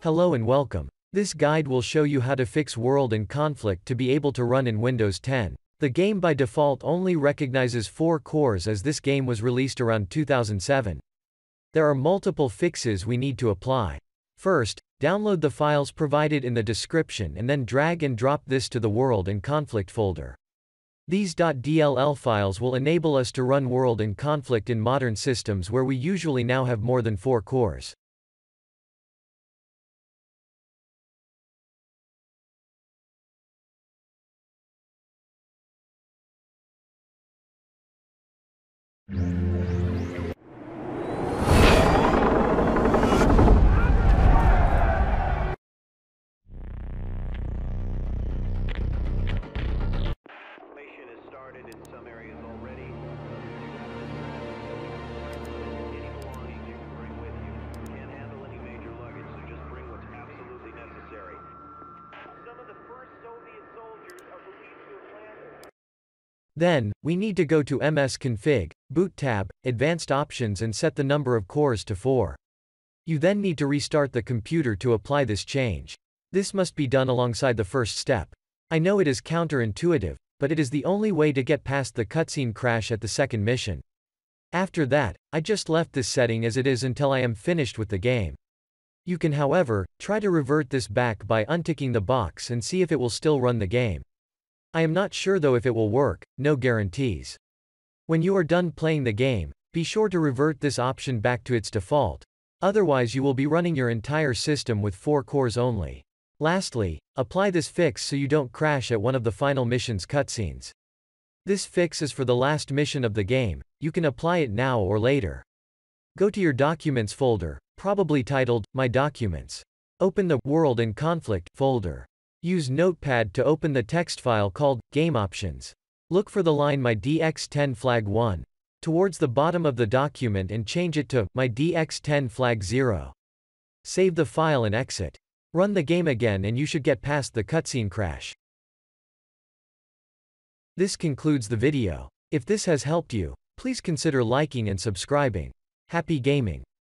Hello and welcome. This guide will show you how to fix World in Conflict to be able to run in Windows 10. The game by default only recognizes 4 cores as this game was released around 2007. There are multiple fixes we need to apply. First, download the files provided in the description and then drag and drop this to the World in Conflict folder. These .dll files will enable us to run World in Conflict in modern systems where we usually now have more than 4 cores. Then, we need to go to msconfig, boot tab, advanced options and set the number of cores to 4. You then need to restart the computer to apply this change. This must be done alongside the first step. I know it is counterintuitive, but it is the only way to get past the cutscene crash at the second mission. After that, I just left this setting as it is until I am finished with the game. You can however, try to revert this back by unticking the box and see if it will still run the game. I am not sure though if it will work, no guarantees. When you are done playing the game, be sure to revert this option back to its default. Otherwise you will be running your entire system with 4 cores only. Lastly, apply this fix so you don't crash at one of the final mission's cutscenes. This fix is for the last mission of the game, you can apply it now or later. Go to your Documents folder, probably titled, My Documents. Open the World in Conflict folder. Use Notepad to open the text file called Game Options. Look for the line My DX10 Flag 1 towards the bottom of the document and change it to My DX10 Flag 0. Save the file and exit. Run the game again and you should get past the cutscene crash. This concludes the video. If this has helped you, please consider liking and subscribing. Happy gaming!